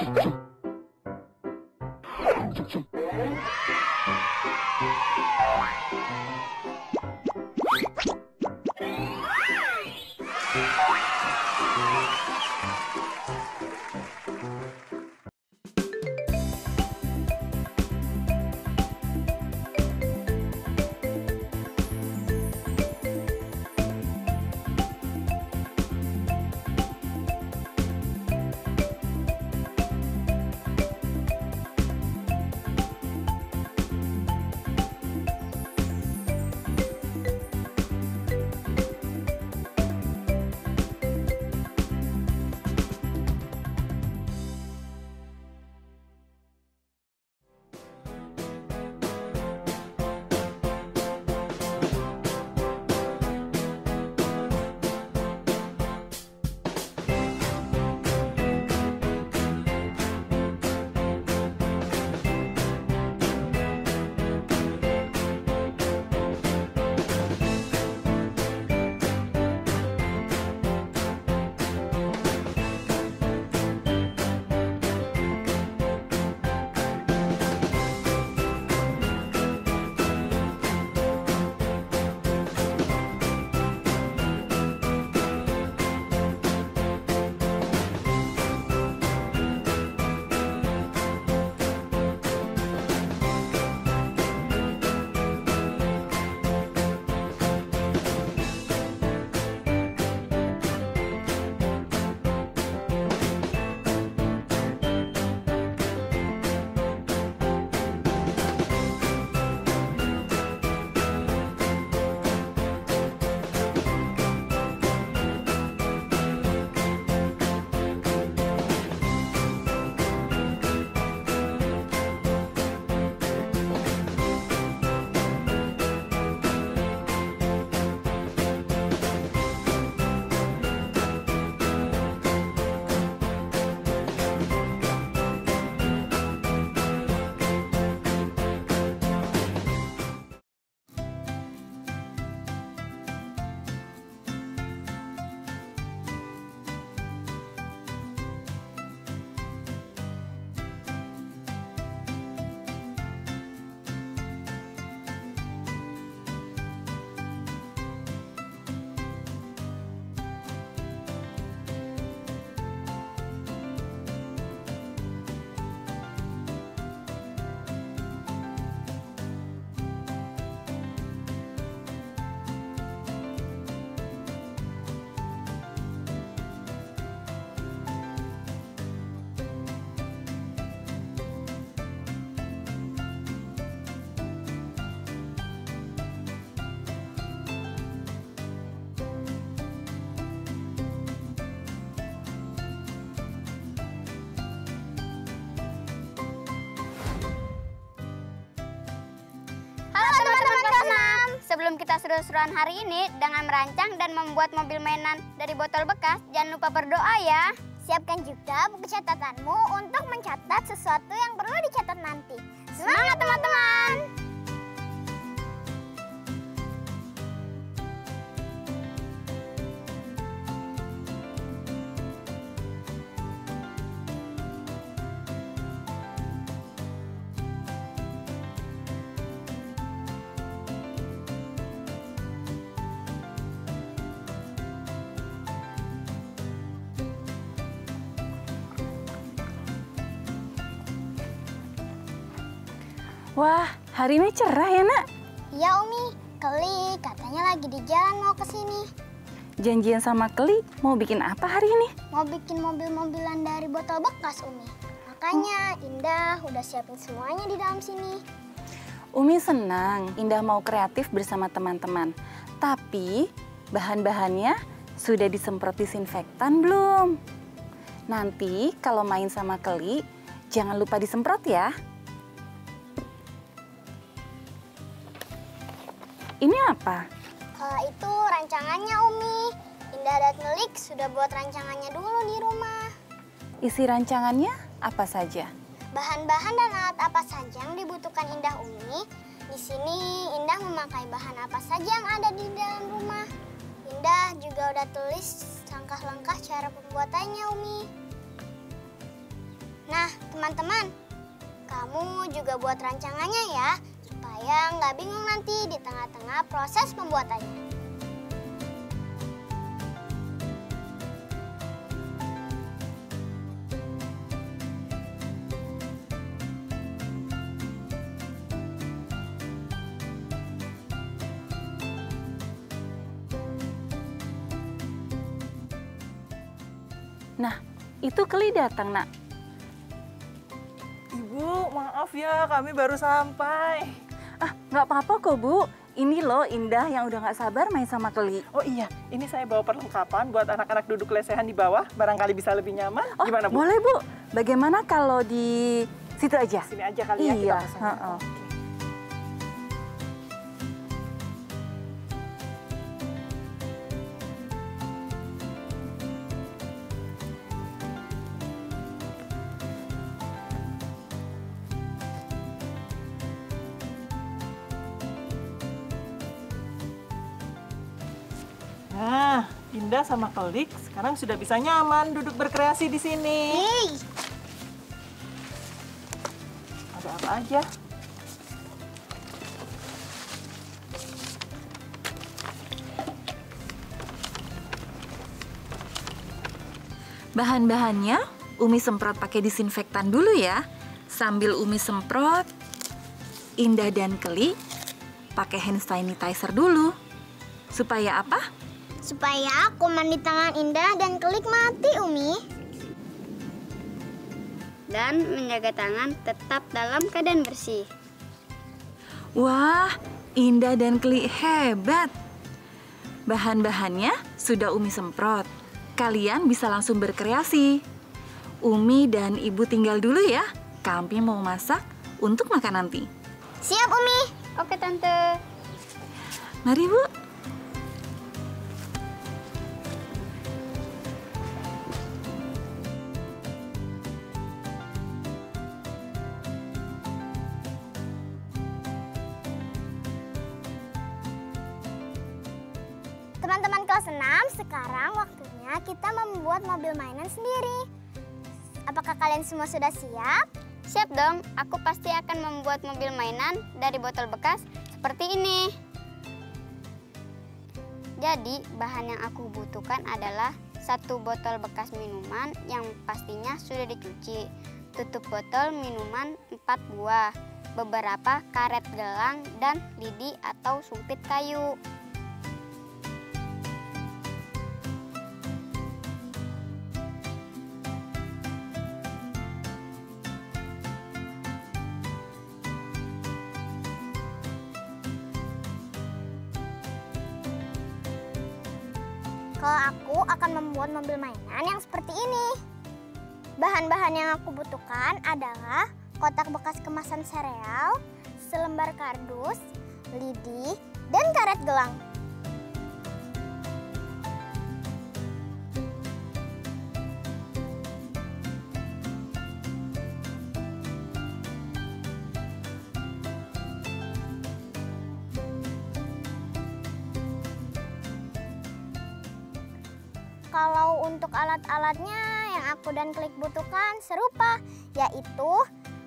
you kita seru-seruan hari ini dengan merancang dan membuat mobil mainan dari botol bekas, jangan lupa berdoa ya. Siapkan juga buku catatanmu untuk mencatat sesuatu yang perlu dicatat nanti. Semangat teman-teman! Wah, hari ini cerah ya, Nak? Iya, Umi. Keli katanya lagi di jalan mau ke sini. Janjian sama Keli mau bikin apa hari ini? Mau bikin mobil-mobilan dari botol bekas, Umi. Makanya Indah udah siapin semuanya di dalam sini. Umi senang Indah mau kreatif bersama teman-teman. Tapi bahan-bahannya sudah disemprot disinfektan belum? Nanti kalau main sama Keli, jangan lupa disemprot ya. Ini apa? Kalau itu rancangannya Umi. Indah dan Ngelik sudah buat rancangannya dulu di rumah. Isi rancangannya apa saja? Bahan-bahan dan alat apa saja yang dibutuhkan Indah Umi? Di sini Indah memakai bahan apa saja yang ada di dalam rumah. Indah juga udah tulis langkah-langkah cara pembuatannya, Umi. Nah, teman-teman, kamu juga buat rancangannya ya, supaya nggak bingung nanti di tengah-tengah proses pembuatannya. Nah, itu Keli datang, nak. Ibu, maaf ya, kami baru sampai. Nggak apa-apa kok, Bu. Ini loh Indah yang udah nggak sabar main sama Keli. Oh iya, ini saya bawa perlengkapan buat anak-anak duduk lesehan di bawah, barangkali bisa lebih nyaman. Oh, Gimana, Bu? boleh, Bu. Bagaimana kalau di situ aja? Sini aja kali ya kita Iya, pesan. heeh. Oke. Indah sama Kelik sekarang sudah bisa nyaman duduk berkreasi di sini. Hei, Ada apa aja? Bahan-bahannya Umi semprot pakai disinfektan dulu ya. Sambil Umi semprot, Indah dan Keli pakai hand sanitizer dulu. Supaya apa? Supaya kuman di tangan Indah dan Kelik mati, Umi. Dan menjaga tangan tetap dalam keadaan bersih. Wah, Indah dan Keli hebat. Bahan-bahannya sudah Umi semprot. Kalian bisa langsung berkreasi. Umi dan Ibu tinggal dulu ya. Kami mau masak untuk makan nanti. Siap, Umi. Oke, Tante. Mari, Bu. Teman-teman kelas 6, sekarang waktunya kita membuat mobil mainan sendiri. Apakah kalian semua sudah siap? Siap dong, aku pasti akan membuat mobil mainan dari botol bekas seperti ini. Jadi, bahan yang aku butuhkan adalah satu botol bekas minuman yang pastinya sudah dicuci, tutup botol minuman 4 buah, beberapa karet gelang, dan lidi atau sumpit kayu. Kalau aku akan membuat mobil mainan yang seperti ini. Bahan-bahan yang aku butuhkan adalah kotak bekas kemasan sereal, selembar kardus, lidi, dan karet gelang. Alat-alatnya yang aku dan Klik butuhkan serupa, yaitu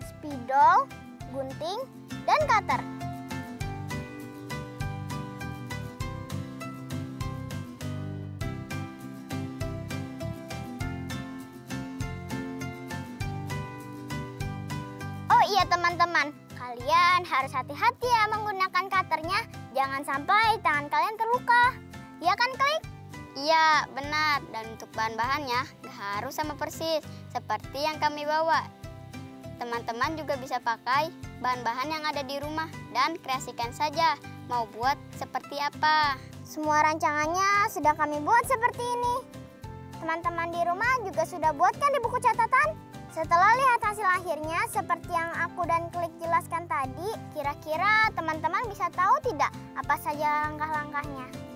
spidol, gunting, dan cutter. Oh iya teman-teman, kalian harus hati-hati ya menggunakan cutternya. Jangan sampai tangan kalian terluka. Ya kan Klik? Iya, benar. Dan untuk bahan-bahannya harus sama persis seperti yang kami bawa. Teman-teman juga bisa pakai bahan-bahan yang ada di rumah dan kreasikan saja mau buat seperti apa. Semua rancangannya sudah kami buat seperti ini. Teman-teman di rumah juga sudah buatkan di buku catatan? Setelah lihat hasil akhirnya seperti yang aku dan Klik jelaskan tadi, kira-kira teman-teman bisa tahu tidak apa saja langkah-langkahnya?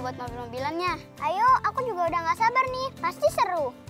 Buat mobil-mobilannya. Ayo, aku juga udah gak sabar nih. Pasti seru.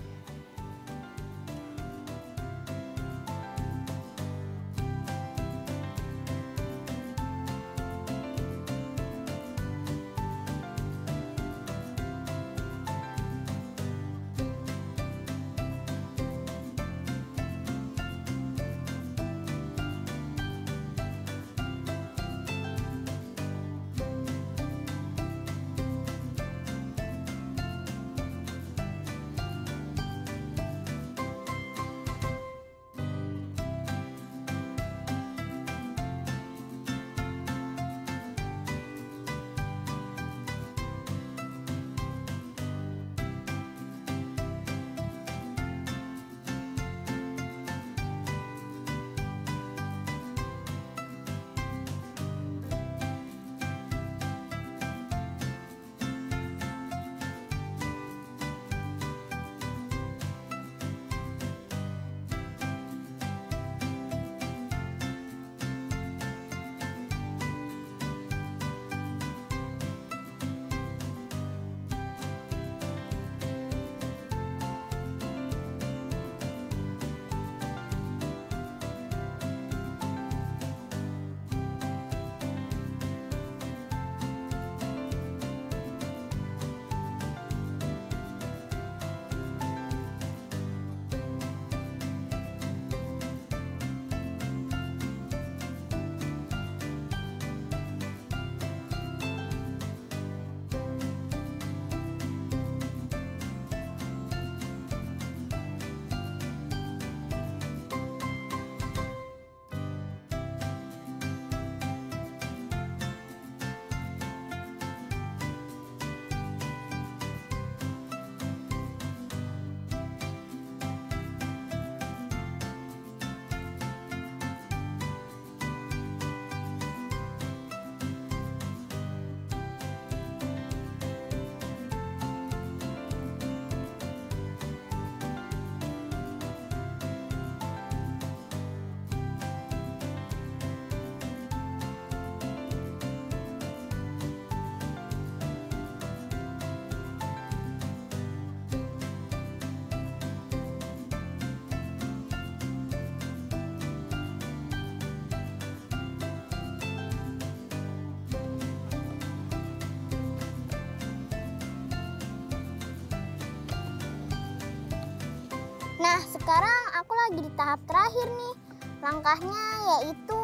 Terakhir nih. Langkahnya yaitu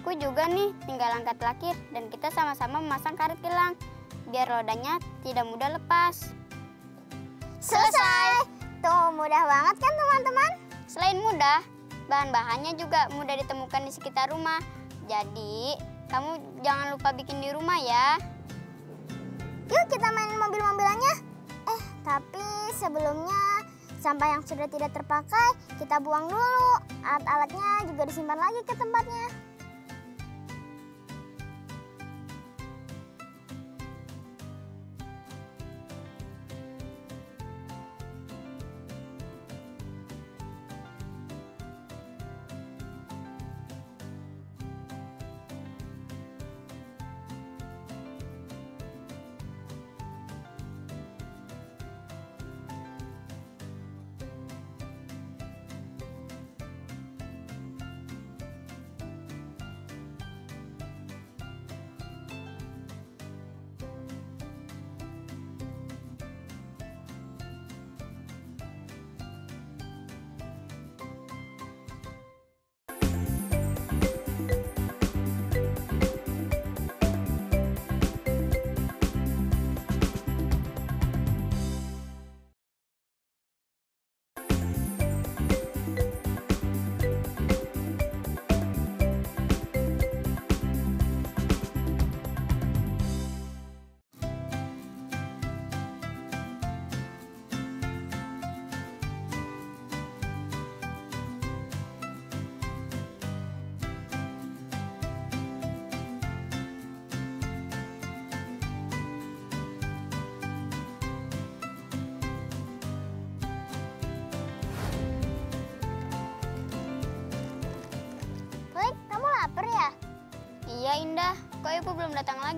Aku juga nih, tinggal angkat terakhir dan kita sama-sama memasang karet gelang biar rodanya tidak mudah lepas. selesai. Tuh, mudah banget kan teman-teman? Selain mudah, bahan-bahannya juga mudah ditemukan di sekitar rumah. Jadi, kamu jangan lupa bikin di rumah ya. Yuk kita main mobil-mobilannya. Eh, tapi sebelumnya sampah yang sudah tidak terpakai kita buang dulu. Alat-alatnya juga disimpan lagi ke tempatnya.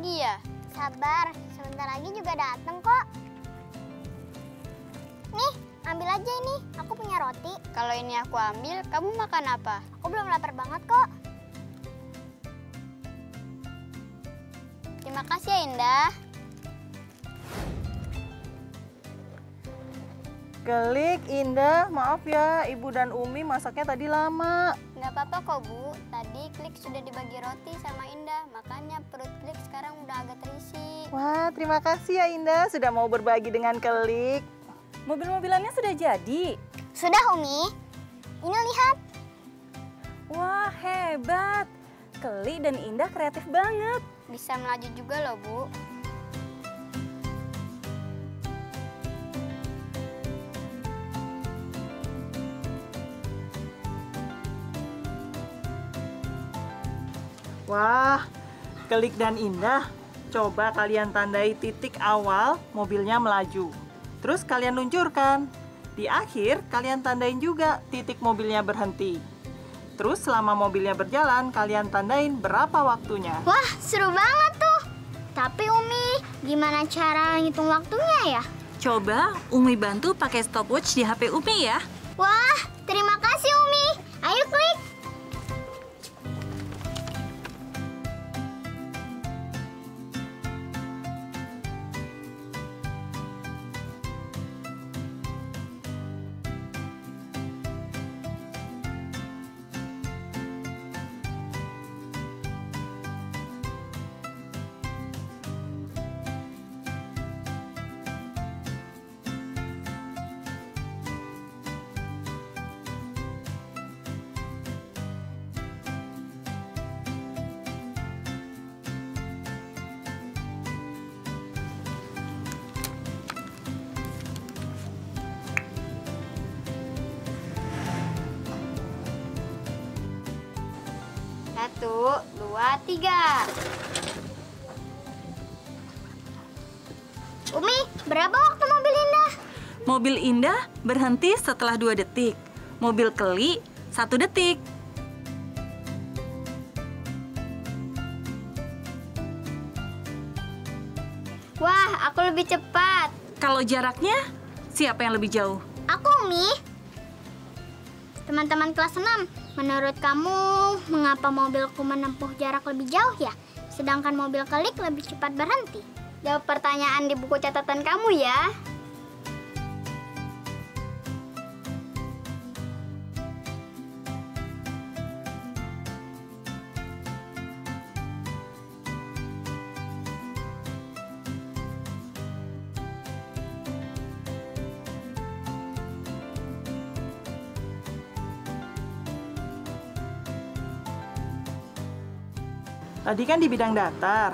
Lagi ya? sabar, sebentar lagi juga datang kok. Nih, ambil aja ini. Aku punya roti. Kalau ini aku ambil, kamu makan apa? Aku belum lapar banget kok. Terima kasih ya Indah. Kelik, Indah, maaf ya, Ibu dan Umi masaknya tadi lama. Nggak apa-apa kok Bu, tadi Klik sudah dibagi roti sama Indah, makanya perut Klik sekarang udah agak terisi. Wah, terima kasih ya Indah sudah mau berbagi dengan Kelik. Mobil-mobilannya sudah jadi. Sudah, Umi. Ini lihat. Wah, hebat. Keli dan Indah kreatif banget. Bisa melaju juga loh Bu. Wah, Kelik dan Indah, coba kalian tandai titik awal mobilnya melaju. Terus kalian luncurkan. Di akhir, kalian tandain juga titik mobilnya berhenti. Terus selama mobilnya berjalan, kalian tandain berapa waktunya. Wah, seru banget tuh. Tapi Umi, gimana cara ngitung waktunya ya? Coba Umi bantu pakai stopwatch di HP Umi ya. Wah, Satu, dua, tiga. Umi, berapa waktu mobil Indah? Mobil Indah berhenti setelah dua detik. Mobil Keli satu detik. Wah, aku lebih cepat. Kalau jaraknya, siapa yang lebih jauh? Aku Umi. Teman-teman kelas 6, menurut kamu mengapa mobilku menempuh jarak lebih jauh ya? Sedangkan mobil kelik lebih cepat berhenti. Jawab pertanyaan di buku catatan kamu ya. Tadi kan di bidang datar.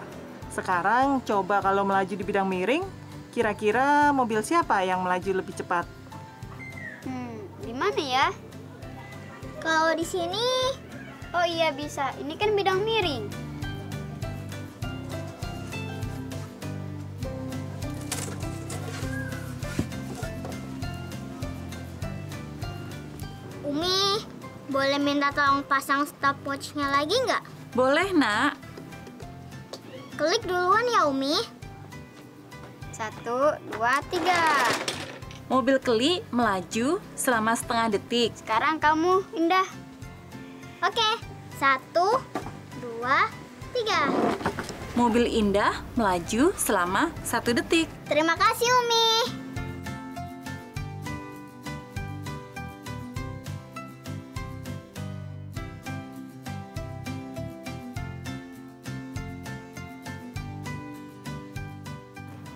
Sekarang coba kalau melaju di bidang miring, kira-kira mobil siapa yang melaju lebih cepat? Hmm, di mana ya? Kalau di sini, Oh iya bisa, ini kan bidang miring. Umi, boleh minta tolong pasang stopwatch-nya lagi nggak? Boleh, nak. Klik duluan ya Umi. Satu, dua, tiga. Mobil Keli melaju selama setengah detik. Sekarang kamu, Indah. Oke, satu, dua, tiga. Mobil Indah melaju selama satu detik. Terima kasih Umi.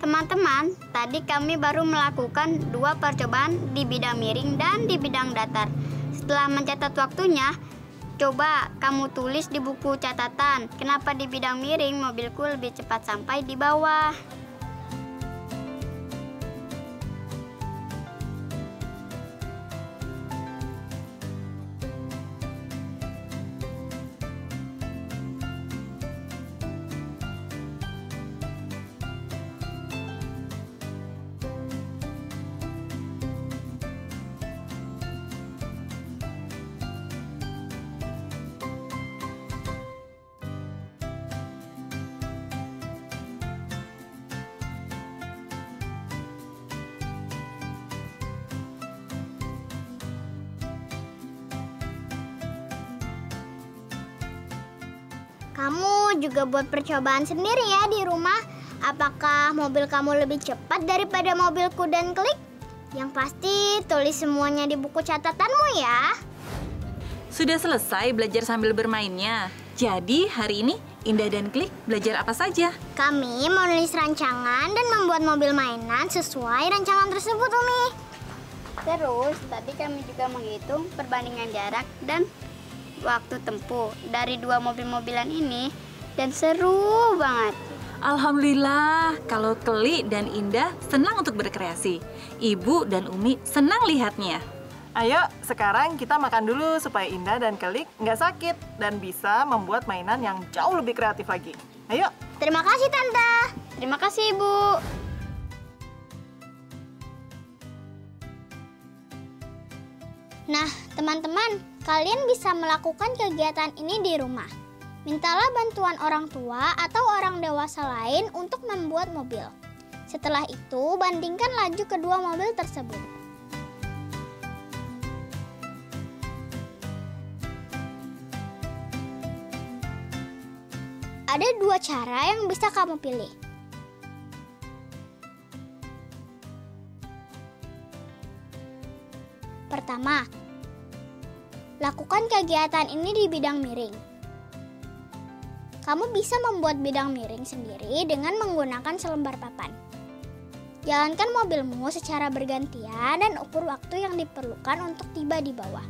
Teman-teman, tadi kami baru melakukan dua percobaan di bidang miring dan di bidang datar. Setelah mencatat waktunya, coba kamu tulis di buku catatan kenapa di bidang miring mobilku lebih cepat sampai di bawah. Kamu juga buat percobaan sendiri ya di rumah. Apakah mobil kamu lebih cepat daripada mobilku dan klik? Yang pasti tulis semuanya di buku catatanmu ya. Sudah selesai belajar sambil bermainnya. Jadi hari ini Indah dan Klik belajar apa saja? Kami menulis rancangan dan membuat mobil mainan sesuai rancangan tersebut, Umi. Terus, tadi kami juga menghitung perbandingan jarak dan waktu tempuh dari dua mobil-mobilan ini dan seru banget. Alhamdulillah, kalau Klik dan Indah senang untuk berkreasi. Ibu dan Umi senang lihatnya. Ayo, sekarang kita makan dulu supaya Indah dan Kelik nggak sakit dan bisa membuat mainan yang jauh lebih kreatif lagi. Ayo. Terima kasih, Tante. Terima kasih, Ibu. Nah, teman-teman, kalian bisa melakukan kegiatan ini di rumah. Mintalah bantuan orang tua atau orang dewasa lain untuk membuat mobil. Setelah itu, bandingkan laju kedua mobil tersebut. Ada dua cara yang bisa kamu pilih. Pertama, lakukan kegiatan ini di bidang miring. Kamu bisa membuat bidang miring sendiri dengan menggunakan selembar papan. Jalankan mobilmu secara bergantian dan ukur waktu yang diperlukan untuk tiba di bawah.